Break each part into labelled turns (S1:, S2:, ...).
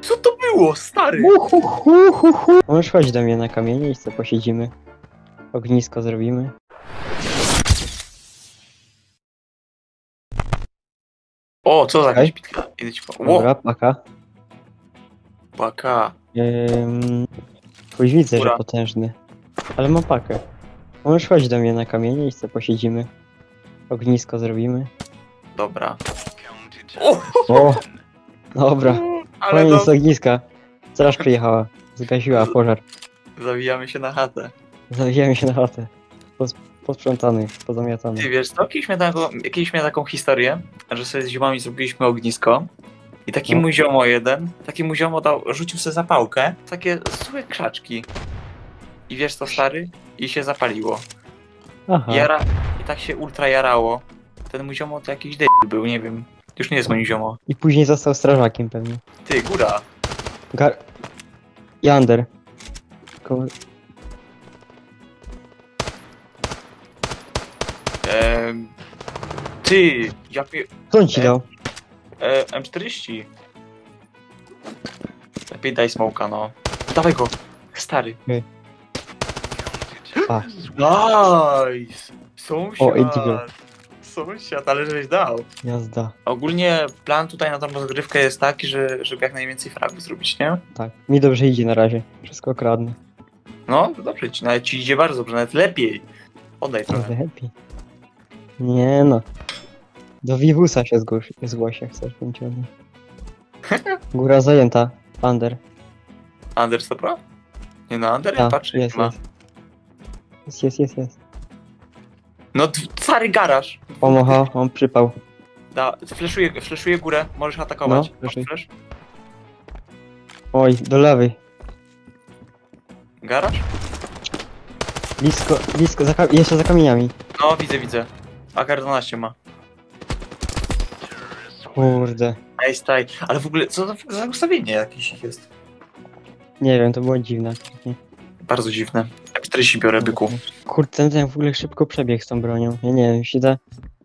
S1: Co to było, stary?
S2: Uhuhuhuhu. Możesz chodzić do mnie na kamienie i co posiedzimy. Ognisko zrobimy.
S1: O, co za jakaś bitka? Idę ci po...
S2: Dobra,
S1: Ło,
S2: paka.
S1: paka.
S2: Ym... Widzę, że potężny. Ale mam pakę. Możesz chodzić do mnie na kamienie i co posiedzimy. Ognisko zrobimy.
S1: Dobra. O,
S2: O! Dobra,
S1: ale
S2: koniec
S1: to...
S2: ogniska. Straż przyjechała. Zgasiła pożar.
S1: Zawijamy się na chatę.
S2: Zawijamy się na chatę. Pos posprzątany, pozamiatany.
S1: Ty wiesz co, kiedyś miałem, taką, kiedyś miałem taką historię, że sobie z ziomami zrobiliśmy ognisko i taki
S2: No.
S1: mój ziomo jeden, taki mój ziomo dał, rzucił sobie zapałkę, takie suche krzaczki. I wiesz co, stary? I się zapaliło.
S2: Aha.
S1: Jara... I tak się ultra jarało. Ten mój ziomo to jakiś debil był, nie wiem. Już nie jest moim ziomo.
S2: I później został strażakiem pewnie.
S1: Ty, góra.
S2: Gar... Jander. Ko...
S1: Ehm, ty, ja pie...
S2: Co on ci
S1: E?
S2: dał?
S1: E, M40. Lepiej daj smoka, no. Dawaj go. Stary.
S2: A.
S1: Nice! Sąsiad!
S2: O, Indigo.
S1: Sąsiad, ale żeś dał.
S2: Jazda.
S1: Ogólnie plan tutaj na tą rozgrywkę jest taki, że, żeby jak najwięcej fragów zrobić, nie?
S2: Tak. Mi dobrze idzie na razie. Wszystko kradnę.
S1: No, dobrze ci, nawet ci idzie bardzo dobrze, nawet lepiej. Oddaj trochę.
S2: Lepiej. Nie no. Do Wiwusa się zgłoś jak chcesz pięciony. Góra zajęta. Under.
S1: Anders, to prawda? Nie no, Ander,
S2: A,
S1: patrz,
S2: jest,
S1: ma.
S2: jest. Jest, jest, jest, jest.
S1: No, stary garaż.
S2: Omocha, on przypał.
S1: Da, fleszuję, fleszuję górę, możesz atakować.
S2: No,
S1: flash?
S2: Oj, do lewej.
S1: Garaż?
S2: Blisko, blisko, za, jeszcze za kamieniami.
S1: No, widzę, widzę. AKR-12 ma.
S2: Kurde.
S1: Nice try. Ale w ogóle, co to za ustawienie jakieś jest?
S2: Nie wiem, to było dziwne.
S1: Bardzo dziwne. M40 biorę, byku.
S2: Kurde, ten, w ogóle szybko przebiegł z tą bronią. Ja nie wiem, się ta,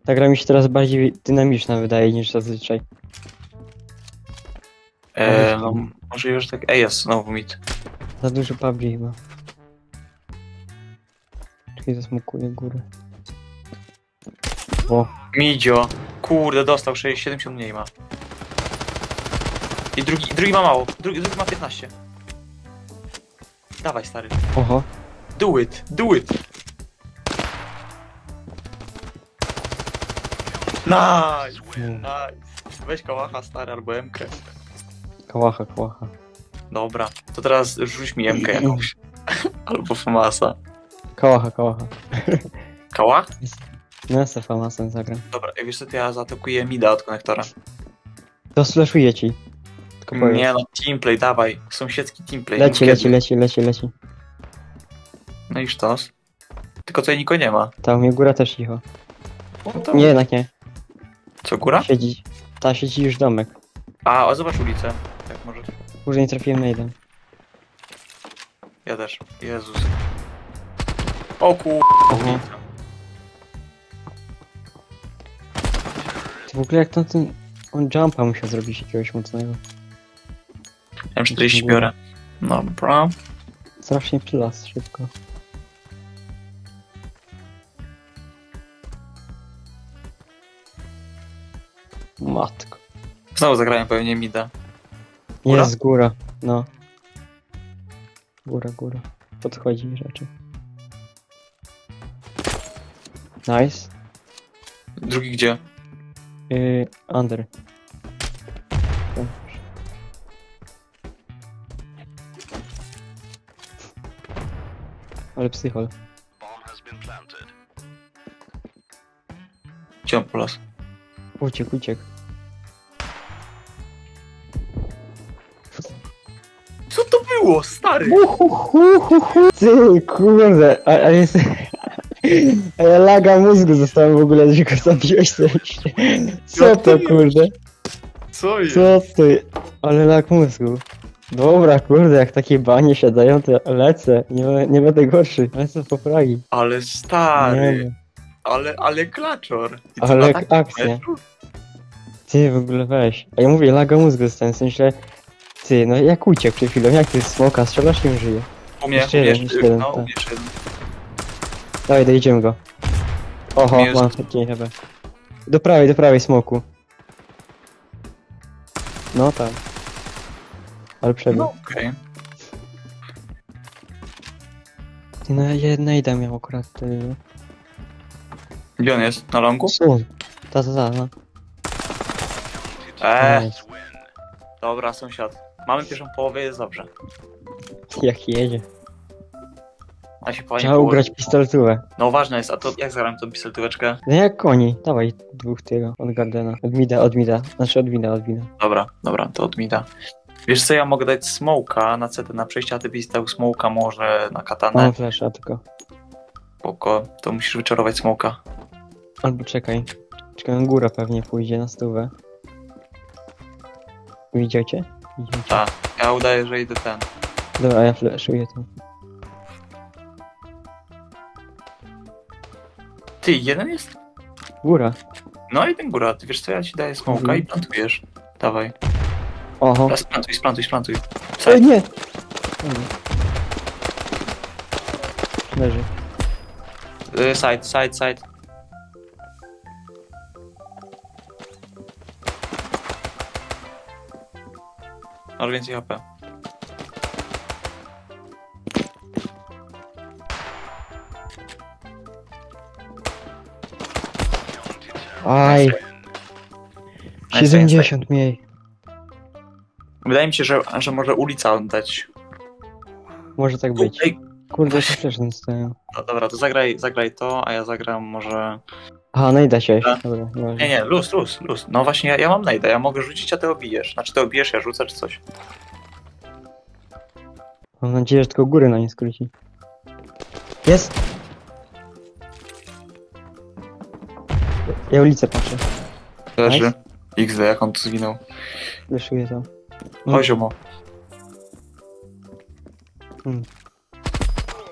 S2: ta gra mi się teraz bardziej dynamiczna wydaje niż zazwyczaj.
S1: Eee, no, może już tak... Ej, jest znowu mit.
S2: Za dużo PUBG chyba. Czekaj, zasmukuję górę. O,
S1: Midzio. Kurde, dostał 6, 70 mniej ma. I drugi, drugi ma mało. Drugi, drugi ma 15. Dawaj, stary.
S2: oho.
S1: Do it, do it. Nice, nice. Weź kałacha, stary, albo MK.
S2: Kałacha, kałacha.
S1: Dobra, to teraz rzuć mi MK jakąś. albo Famasa.
S2: Kałacha, kałacha.
S1: Kałach?
S2: No ja se famasem zagram.
S1: Dobra, jak wiesz co, to ja zaatakuję mida od konektora.
S2: To slashuję ci.
S1: Nie no, teamplay, dawaj. Sąsiedzki teamplay.
S2: Leci, leci, leci, leci, leci.
S1: No i sztos. Tylko tutaj nikogo nie ma.
S2: Ta u mnie góra też cicho.
S1: No to...
S2: Nie, jednak nie.
S1: Co, góra?
S2: Siedzi. Ta siedzi już domek.
S1: A, o, zobacz ulicę. Jak może.
S2: Kurde, nie trafiłem na jeden.
S1: Ja też. Jezus. O kur...
S2: Ty w ogóle jak to ten... On jumpa musiał zrobić jakiegoś mocnego.
S1: M40 biorę. Dobra.
S2: Strasznie przylas szybko.
S1: Znowu zagrałem pewnie mida. Góra?
S2: Jest góra, no. Góra, góra. Podchodzi mi rzeczy. Nice.
S1: Drugi gdzie?
S2: Yy, under. Ale psychol.
S1: Gdzie on polas?
S2: Uciekł, uciekł.
S1: Było, stary?
S2: Ty, kurde, a, a jest... A ja laga mózgu zostałem w ogóle, że go zabiłeś coś. Co
S1: to
S2: kurde?
S1: Co jest?
S2: Co ty? Ale lag mózgu. Dobra, kurde, jak takie banie siadają, to lecę. Nie, nie będę gorszy. Lecę po pragi.
S1: Ale
S2: Nie
S1: stary.
S2: wiem.
S1: Ale, ale klaczor. I co,
S2: Ale
S1: na takim
S2: akcja.
S1: meczu?
S2: Ty w ogóle weź. A ja mówię, laga mózgu zostałem, w sensie Ty, no jak uciekł przed chwilą, jak ty smoka strzelasz i on żyje.
S1: U mnie,
S2: Jeszcze jeden, jeszcze jeden,
S1: no,
S2: tak.
S1: jeszcze jeden.
S2: Dawaj, dojedziemy go. Oho,
S1: Jest.
S2: mam takie chyba. Do prawej, do prawej smoku. No tak. Ale przebił.
S1: No, okej.
S2: Ty, no jedna ida miał akurat ty.
S1: Gdzie on jest? Na longu?
S2: Co? Ta, ta, ta, no.
S1: Eee,
S2: Nice.
S1: dobra, sąsiad. Mamy pierwszą połowę, jest dobrze.
S2: Jak jedzie.
S1: A się
S2: Trzeba ugrać pistoletówę.
S1: No ważne jest, a to jak zagrałem tą pistoletóweczkę?
S2: No jak koni. Dawaj dwóch tego, od Gardena. Od Mida, od Mida. Znaczy od Mida, od Mida.
S1: Dobra, dobra, to od mida. Wiesz co, ja mogę dać smoka na CT na przejście, a ty byś dał smoka może na katanę.
S2: Mam flasha tylko.
S1: Spoko, to musisz wyczarować smoka.
S2: Albo czekaj. Czekaj, na górę pewnie pójdzie na stówę. Widzicie?
S1: Tak, ja udaję, że idę ten.
S2: Dobra, ja flashuję to.
S1: Ty, jeden jest?
S2: Góra.
S1: No i ten góra, ty wiesz co, ja ci daję smoka
S2: Mhm.
S1: i plantujesz. Dawaj.
S2: Oho.
S1: Teraz splantuj, splantuj, splantuj.
S2: Ej, nie! Dobra. Leży.
S1: Y, Side, side, side. Masz więcej HP.
S2: Aj!
S1: Nice,
S2: 70 mniej.
S1: Wydaje mi się, że, że może ulica oddać.
S2: Może tak być.
S1: Ej,
S2: Kurde, to też nie stoją.
S1: no dobra, to zagraj, zagraj to, a ja zagram może...
S2: Aha, no i da się.
S1: Tak.
S2: Dobra, dobra.
S1: Nie, nie, luz, luz, luz. No właśnie, ja, ja mam najdę, ja mogę rzucić, a ty obijesz. Znaczy ty obijesz, ja rzucę czy coś.
S2: Mam nadzieję, że tylko góry na nie skróci. Jest! Ja ulicę patrzę.
S1: Leży. XD, jak on tu zginął.
S2: Fleszuję to.
S1: Chodź, ziomo.
S2: Mm.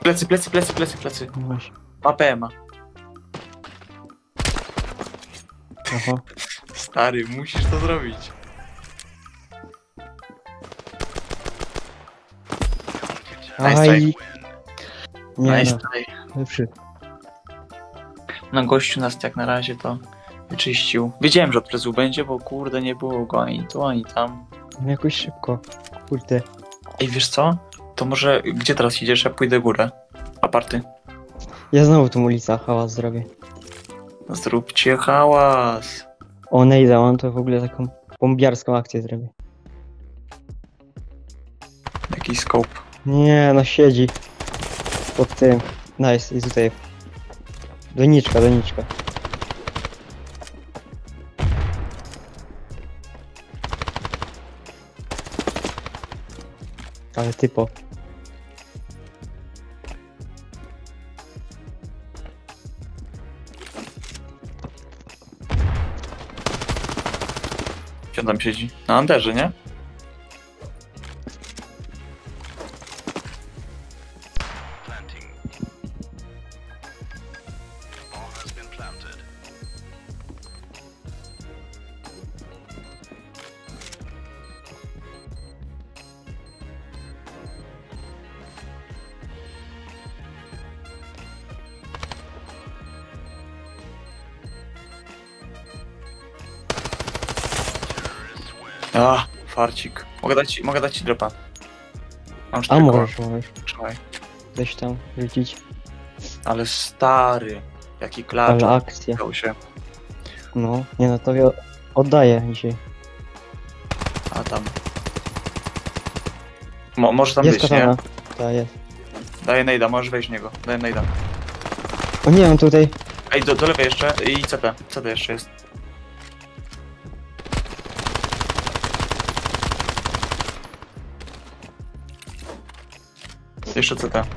S1: Plecy, plecy, plecy, plecy, plecy.
S2: No właśnie.
S1: Ma PMA.
S2: Oho.
S1: Stary, musisz to zrobić. Nice
S2: Aj!
S1: try.
S2: Nie
S1: Nice
S2: no,
S1: try.
S2: lepszy.
S1: No gościu nas jak na razie to wyczyścił. Wiedziałem, że od prezu będzie, bo kurde nie było go ani tu, ani tam.
S2: No jakoś szybko. Kurde.
S1: Ej, wiesz co? To może, gdzie teraz idziesz? Ja pójdę górę. Aparty.
S2: Ja znowu tą ulicę hałas zrobię.
S1: Zróbcie hałas.
S2: O, Nejda, mam to w ogóle taką bombiarską akcję zrobię.
S1: Jaki scope.
S2: Nie, no siedzi. Pod tym. Nice, jest tutaj. Doniczka, doniczka. Ale typo.
S1: Tam siedzi? Na Anderze, nie? A, farcik. Mogę dać, ci- mogę dać ci dropa. Mam
S2: A możesz, możesz.
S1: Trzymaj.
S2: Gdzieś tam rzucić.
S1: Ale stary. Jaki
S2: Ale
S1: klacz.
S2: akcja.
S1: Dał się.
S2: No, nie no, tobie oddaję dzisiaj.
S1: A tam. Mo, może tam
S2: Jest
S1: być, nie?
S2: katana. Ta jest.
S1: Daję nejda, możesz wejść w niego. Daję nejda.
S2: O nie, on tutaj.
S1: Ej, do, do lewej jeszcze i CT. CT jeszcze jest. Jeszcze CT.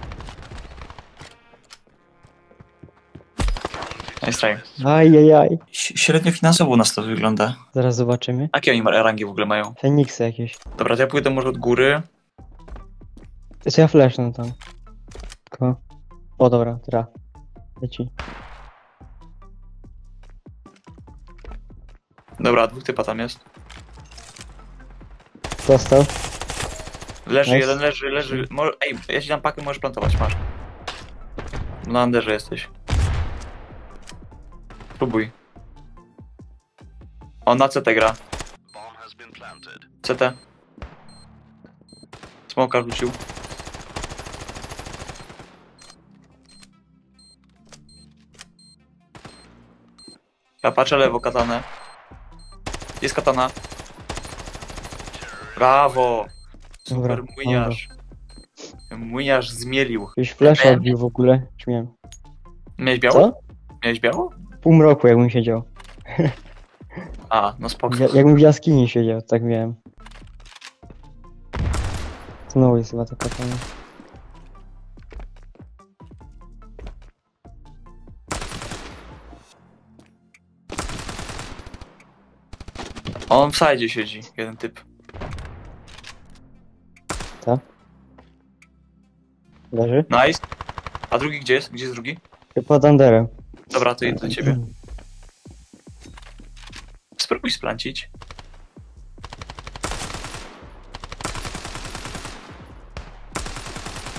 S1: Nice try.
S2: Ajajaj.
S1: Ś- Średnio finansowo u nas to wygląda.
S2: Zaraz zobaczymy.
S1: Jakie oni ma- rangi w ogóle mają?
S2: Feniksy jakieś.
S1: Dobra, to ja pójdę może od góry.
S2: To ja flashnę tam. Tylko... O dobra, tra. Leci.
S1: Dobra, dwóch typa tam jest.
S2: Dostał.
S1: Leży jeden, leży, leży. Mo Ej, ja ci dam pakę, możesz plantować, masz. Na Anderze jesteś. Próbuj. On na CT gra. CT. Smoka rzucił. Ja patrzę lewo, katanę. Jest katana. Brawo! Super
S2: Dobra,
S1: młyniarz. Młyniarz zmielił.
S2: Już flash odbił w ogóle. Czy miałem?
S1: Miałeś biało?
S2: Co?
S1: Miałeś biało?
S2: Pół mroku jakbym siedział.
S1: A, no spoko.
S2: Ja, jakbym w jaskini siedział, tak miałem. Znowu jest chyba to pytanie.
S1: On w sajdzie siedzi, jeden typ.
S2: Leży?
S1: Nice. A drugi gdzie jest? Gdzie jest drugi?
S2: Pod underem.
S1: Dobra, to idę do ciebie. Spróbuj splancić.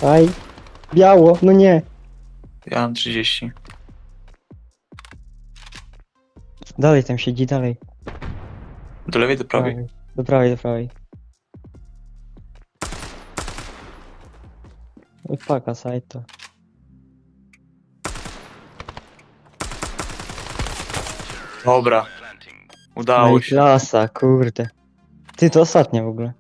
S2: Aj. Biało, no nie.
S1: Ja mam 30.
S2: Dalej tam siedzi, dalej.
S1: Do lewej, do prawej.
S2: Do prawej, do prawej. Oj, paka, sajto.
S1: Dobra. Udało się.
S2: klasa, kurde. Ty, to ostatnia w ogóle.